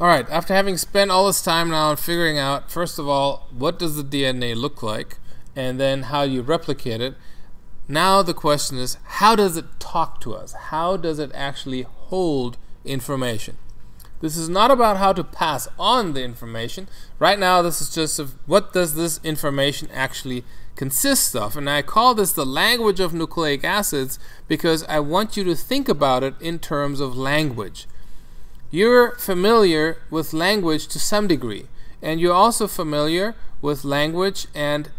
Alright, after having spent all this time now figuring out, first of all, what does the DNA look like, and then how you replicate it, now the question is, how does it talk to us? How does it actually hold information? This is not about how to pass on the information. Right now, this is just of what does this information actually consist of. And I call this the language of nucleic acids because I want you to think about it in terms of language. You're familiar with language to some degree, and you're also familiar with language and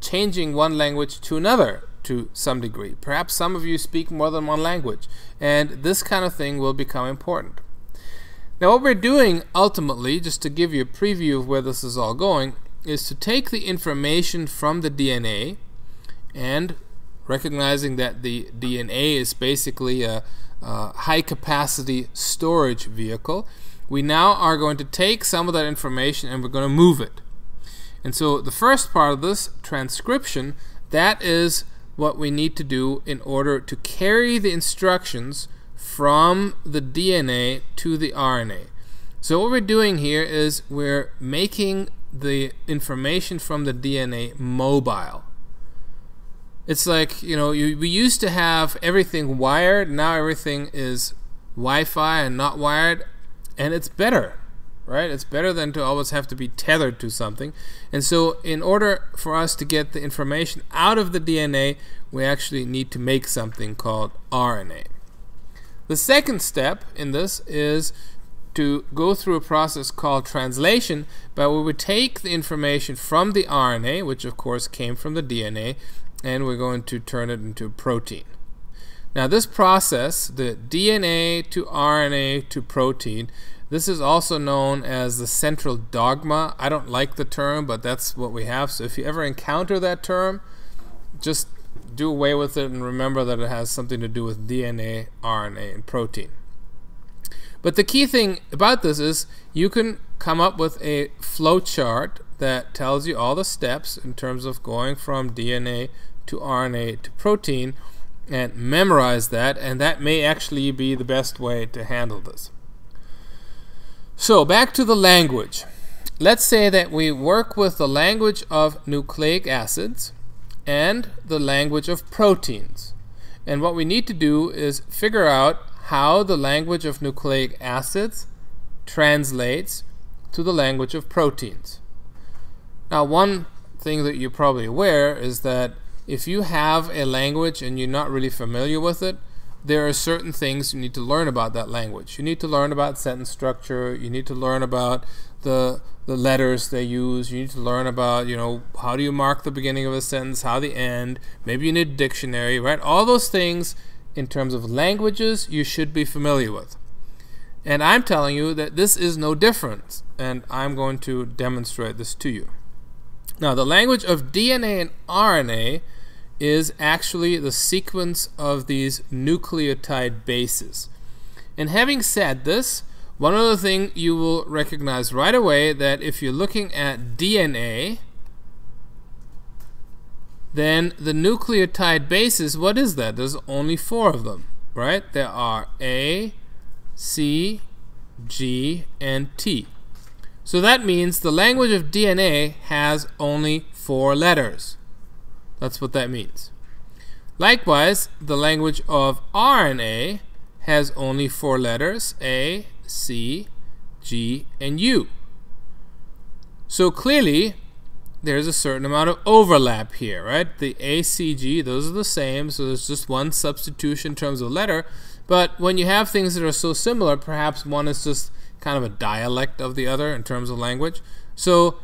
changing one language to another to some degree. Perhaps some of you speak more than one language, and this kind of thing will become important. Now, what we're doing ultimately, just to give you a preview of where this is all going, is to take the information from the DNA and recognizing that the DNA is basically a uh, high capacity storage vehicle, we now are going to take some of that information and we're going to move it. And so the first part of this transcription, that is what we need to do in order to carry the instructions from the DNA to the RNA. So what we're doing here is we're making the information from the DNA mobile. It's like, you know, you, we used to have everything wired, now everything is Wi Fi and not wired, and it's better, right? It's better than to always have to be tethered to something. And so, in order for us to get the information out of the DNA, we actually need to make something called RNA. The second step in this is to go through a process called translation, but we would take the information from the RNA, which of course came from the DNA, and we're going to turn it into protein. Now this process, the DNA to RNA to protein, this is also known as the central dogma. I don't like the term, but that's what we have. So if you ever encounter that term, just do away with it and remember that it has something to do with DNA, RNA, and protein. But the key thing about this is you can come up with a flow chart that tells you all the steps in terms of going from DNA to RNA to protein and memorize that, and that may actually be the best way to handle this. So, back to the language. Let's say that we work with the language of nucleic acids and the language of proteins. And what we need to do is figure out how the language of nucleic acids translates to the language of proteins. Now, one thing that you're probably aware is that if you have a language and you're not really familiar with it, there are certain things you need to learn about that language. You need to learn about sentence structure. You need to learn about the the letters they use. You need to learn about you know how do you mark the beginning of a sentence, how the end. Maybe you need a dictionary, right? All those things in terms of languages you should be familiar with. And I'm telling you that this is no different, and I'm going to demonstrate this to you. Now, the language of DNA and RNA is actually the sequence of these nucleotide bases. And having said this, one other thing you will recognize right away that if you're looking at DNA, then the nucleotide bases, what is that? There's only four of them, right? There are A, C, G, and T. So that means the language of DNA has only four letters. That's what that means. Likewise, the language of RNA has only four letters A, C, G, and U. So clearly, there's a certain amount of overlap here, right? The ACG, those are the same, so there's just one substitution in terms of letter. But when you have things that are so similar, perhaps one is just kind of a dialect of the other in terms of language. So,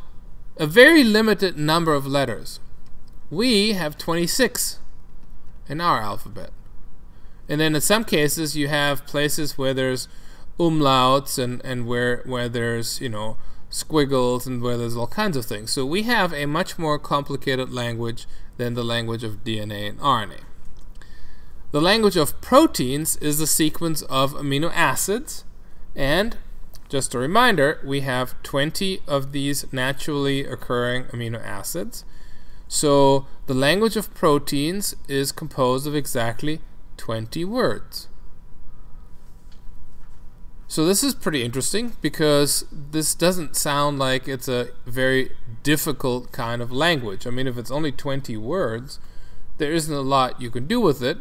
a very limited number of letters. We have 26 in our alphabet. And then in some cases you have places where there's umlauts and, and where where there's, you know, squiggles and where there's all kinds of things. So we have a much more complicated language than the language of DNA and RNA. The language of proteins is the sequence of amino acids and just a reminder, we have 20 of these naturally occurring amino acids. So the language of proteins is composed of exactly 20 words. So this is pretty interesting because this doesn't sound like it's a very difficult kind of language. I mean, if it's only 20 words, there isn't a lot you can do with it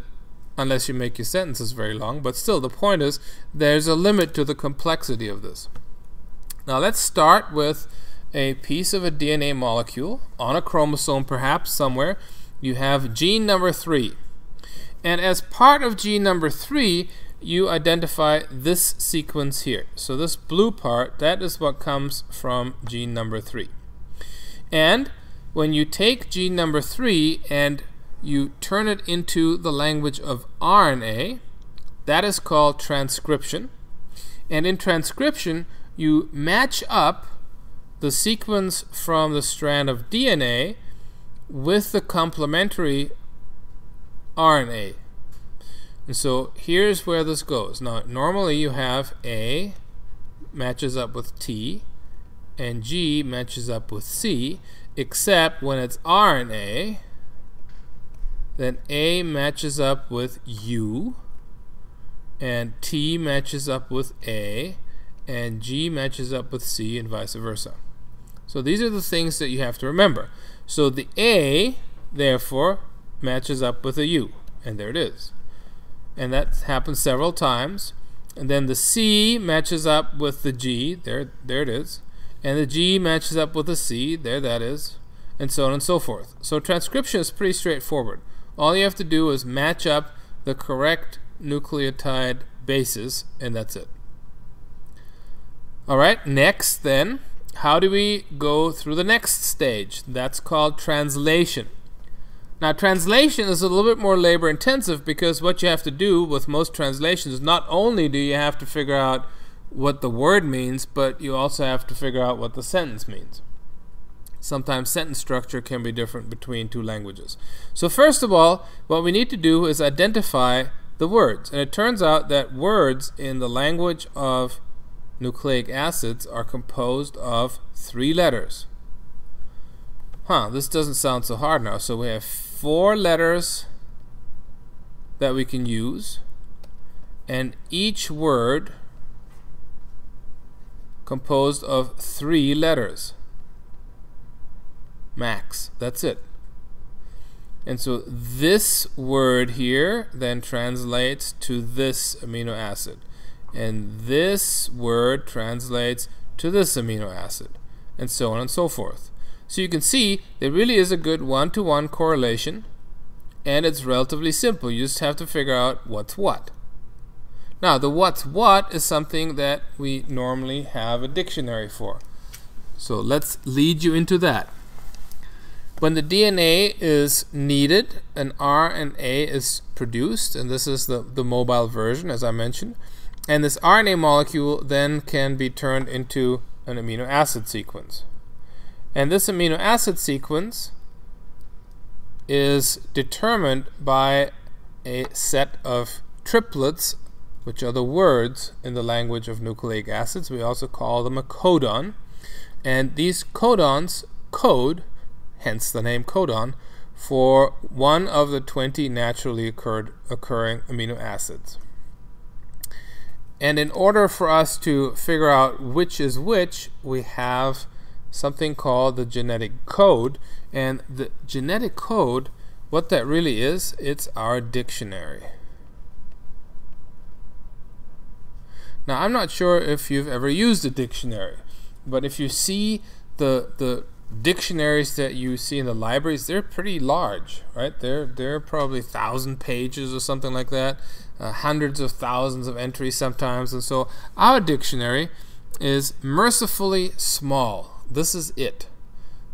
unless you make your sentences very long. But still, the point is there's a limit to the complexity of this. Now let's start with a piece of a DNA molecule on a chromosome perhaps somewhere. You have gene number 3. And as part of gene number 3, you identify this sequence here. So this blue part, that is what comes from gene number 3. And when you take gene number 3 and you turn it into the language of RNA, that is called transcription. And in transcription, you match up the sequence from the strand of DNA with the complementary RNA. And so here's where this goes. Now, normally you have A matches up with T and G matches up with C, except when it's RNA, then A matches up with U, and T matches up with A, and G matches up with C, and vice versa. So these are the things that you have to remember. So the A, therefore, matches up with a U, and there it is and that happens several times. And then the C matches up with the G, there, there it is. And the G matches up with the C, there that is. And so on and so forth. So transcription is pretty straightforward. All you have to do is match up the correct nucleotide bases, and that's it. Alright, next then, how do we go through the next stage? That's called translation. Now, translation is a little bit more labor intensive because what you have to do with most translations, is not only do you have to figure out what the word means, but you also have to figure out what the sentence means. Sometimes sentence structure can be different between two languages. So, first of all, what we need to do is identify the words. And it turns out that words in the language of nucleic acids are composed of three letters. Huh, this doesn't sound so hard now. So we have four letters that we can use and each word composed of three letters max that's it and so this word here then translates to this amino acid and this word translates to this amino acid and so on and so forth so you can see there really is a good one-to-one -one correlation and it's relatively simple. You just have to figure out what's what. Now the what's what is something that we normally have a dictionary for. So let's lead you into that. When the DNA is needed, an RNA is produced, and this is the, the mobile version as I mentioned. And this RNA molecule then can be turned into an amino acid sequence. And this amino acid sequence is determined by a set of triplets, which are the words in the language of nucleic acids. We also call them a codon. And these codons code, hence the name codon, for one of the 20 naturally occurred, occurring amino acids. And in order for us to figure out which is which, we have something called the genetic code. And the genetic code, what that really is, it's our dictionary. Now, I'm not sure if you've ever used a dictionary, but if you see the the dictionaries that you see in the libraries, they're pretty large, right? They're they're probably thousand pages or something like that, uh, hundreds of thousands of entries sometimes, and so our dictionary is mercifully small. This is it.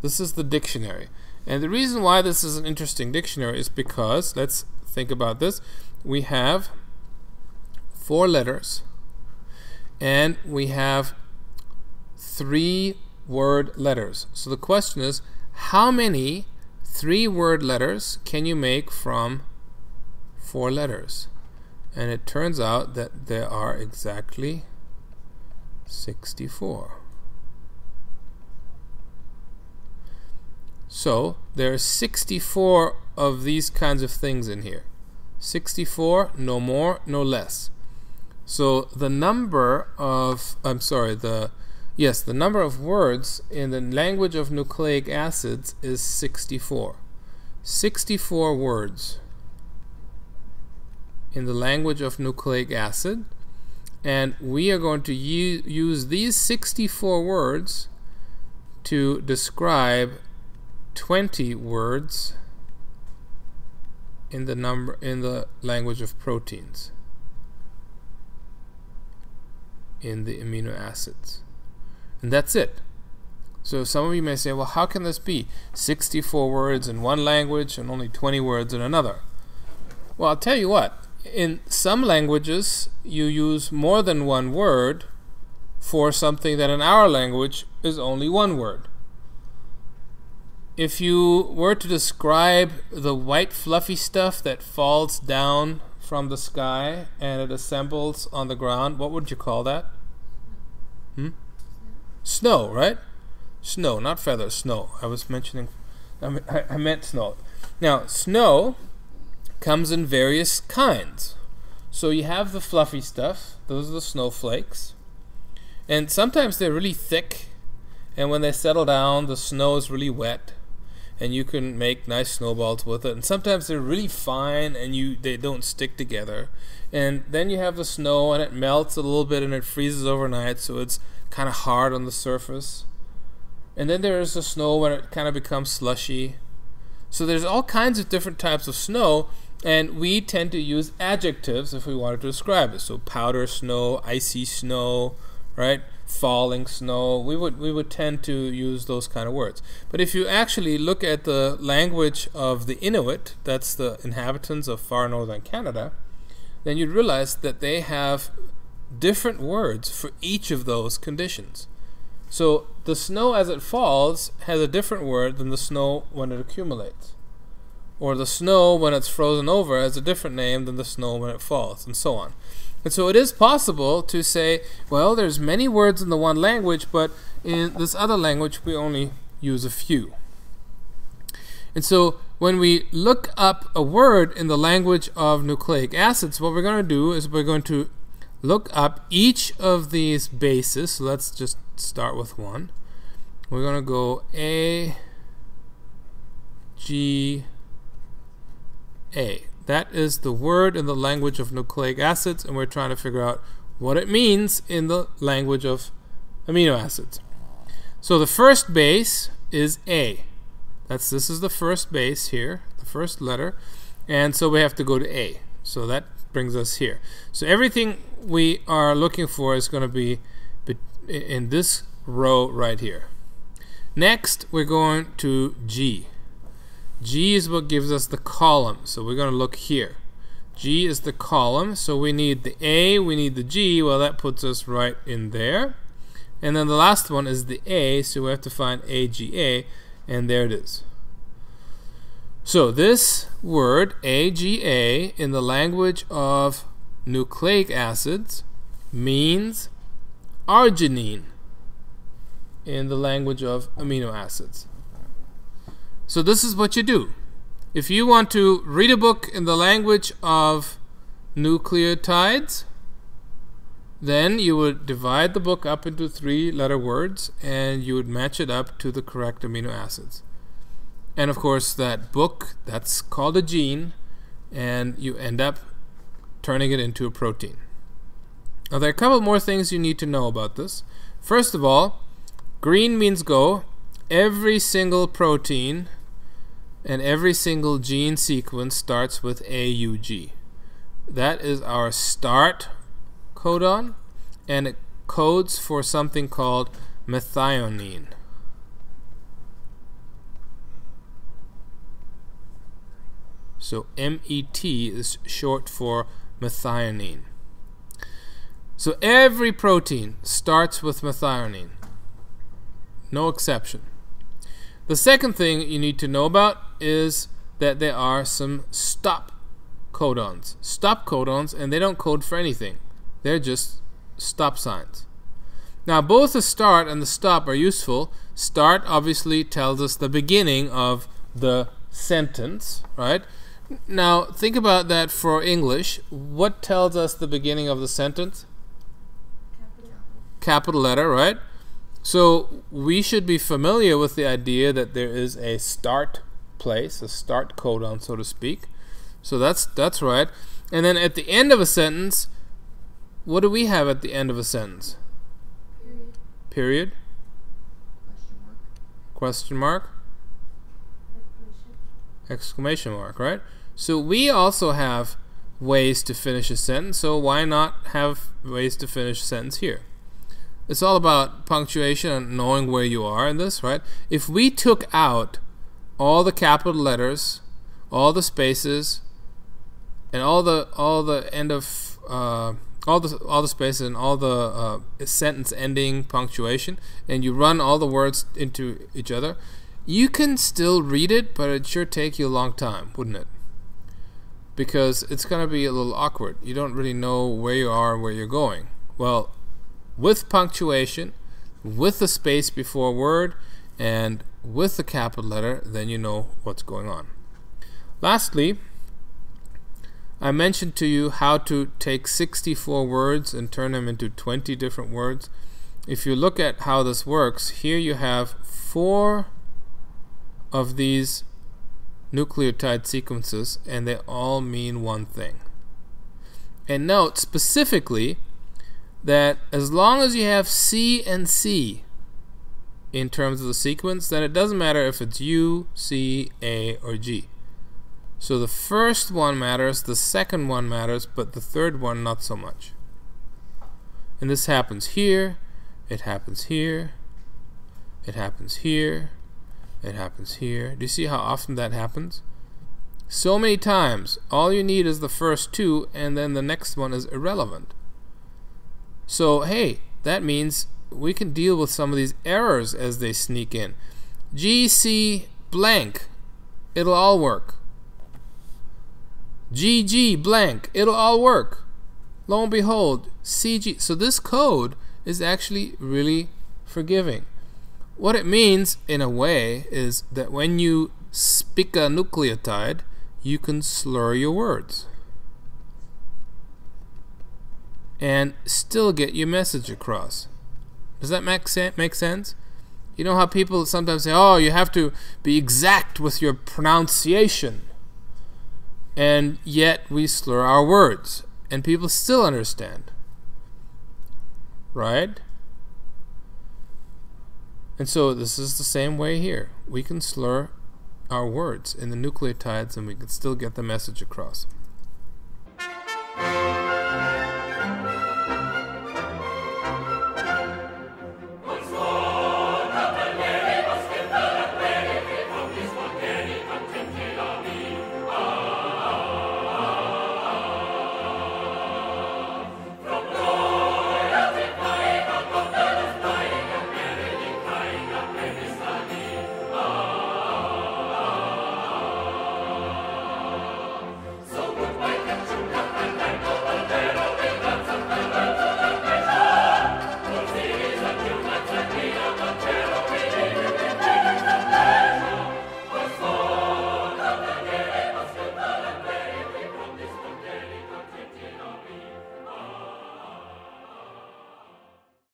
This is the dictionary. And the reason why this is an interesting dictionary is because, let's think about this, we have four letters and we have three word letters. So the question is, how many three word letters can you make from four letters? And it turns out that there are exactly 64. So there are 64 of these kinds of things in here. 64, no more, no less. So the number of, I'm sorry, the, yes, the number of words in the language of nucleic acids is 64. 64 words in the language of nucleic acid and we are going to use these 64 words to describe 20 words in the number in the language of proteins in the amino acids and that's it so some of you may say well how can this be 64 words in one language and only 20 words in another well I'll tell you what in some languages you use more than one word for something that in our language is only one word. If you were to describe the white fluffy stuff that falls down from the sky and it assembles on the ground, what would you call that? Hmm? Snow, right? Snow, not feathers, snow. I was mentioning, I, I meant snow. Now, snow comes in various kinds. So you have the fluffy stuff, those are the snowflakes. And sometimes they're really thick, and when they settle down, the snow is really wet, and you can make nice snowballs with it. And sometimes they're really fine, and you they don't stick together. And then you have the snow, and it melts a little bit, and it freezes overnight, so it's kind of hard on the surface. And then there is the snow when it kind of becomes slushy. So there's all kinds of different types of snow, and we tend to use adjectives if we wanted to describe it. So powder snow, icy snow, right? Falling snow. We would we would tend to use those kind of words. But if you actually look at the language of the Inuit, that's the inhabitants of far northern Canada, then you'd realize that they have different words for each of those conditions. So the snow as it falls has a different word than the snow when it accumulates or the snow when it's frozen over has a different name than the snow when it falls, and so on. And so it is possible to say, well, there's many words in the one language, but in this other language we only use a few. And so when we look up a word in the language of nucleic acids, what we're going to do is we're going to look up each of these bases. So let's just start with one. We're going to go A, G, a. That is the word in the language of nucleic acids, and we're trying to figure out what it means in the language of amino acids. So the first base is A. That's this is the first base here, the first letter, and so we have to go to A. So that brings us here. So everything we are looking for is going to be in this row right here. Next, we're going to G. G is what gives us the column. So we're going to look here. G is the column. So we need the A, we need the G. Well, that puts us right in there. And then the last one is the A. So we have to find AGA. And there it is. So this word, AGA, in the language of nucleic acids, means arginine in the language of amino acids. So this is what you do. If you want to read a book in the language of nucleotides, then you would divide the book up into three letter words and you would match it up to the correct amino acids. And of course, that book, that's called a gene, and you end up turning it into a protein. Now, there are a couple more things you need to know about this. First of all, green means go. Every single protein and every single gene sequence starts with AUG. That is our start codon, and it codes for something called methionine. So MET is short for methionine. So every protein starts with methionine. No exception. The second thing you need to know about is that there are some stop codons. Stop codons, and they don't code for anything. They're just stop signs. Now, both the start and the stop are useful. Start obviously tells us the beginning of the sentence, right? Now, think about that for English. What tells us the beginning of the sentence? Capital letter, right? So we should be familiar with the idea that there is a start place, a start codon, so to speak. So that's that's right. And then at the end of a sentence, what do we have at the end of a sentence? Period. Period. Question mark. Question mark. Exclamation mark, right? So we also have ways to finish a sentence, so why not have ways to finish a sentence here? It's all about punctuation and knowing where you are in this, right? If we took out all the capital letters, all the spaces, and all the all the end of uh, all the all the spaces and all the uh, sentence ending punctuation, and you run all the words into each other, you can still read it, but it sure take you a long time, wouldn't it? Because it's gonna be a little awkward. You don't really know where you are, where you're going. Well, with punctuation, with the space before a word, and with the capital letter, then you know what's going on. Lastly, I mentioned to you how to take 64 words and turn them into 20 different words. If you look at how this works, here you have four of these nucleotide sequences, and they all mean one thing. And note specifically that as long as you have C and C in terms of the sequence, then it doesn't matter if it's U, C, A, or G. So the first one matters, the second one matters, but the third one not so much. And this happens here, it happens here, it happens here, it happens here. Do you see how often that happens? So many times, all you need is the first two, and then the next one is irrelevant. So, hey, that means we can deal with some of these errors as they sneak in. GC blank, it'll all work. GG blank, it'll all work. Lo and behold, CG. So this code is actually really forgiving. What it means, in a way, is that when you speak a nucleotide, you can slur your words and still get your message across. Does that make, sen- make sense? You know how people sometimes say, oh, you have to be exact with your pronunciation. And yet we slur our words, and people still understand. Right? And so this is the same way here. We can slur our words in the nucleotides and we can still get the message across.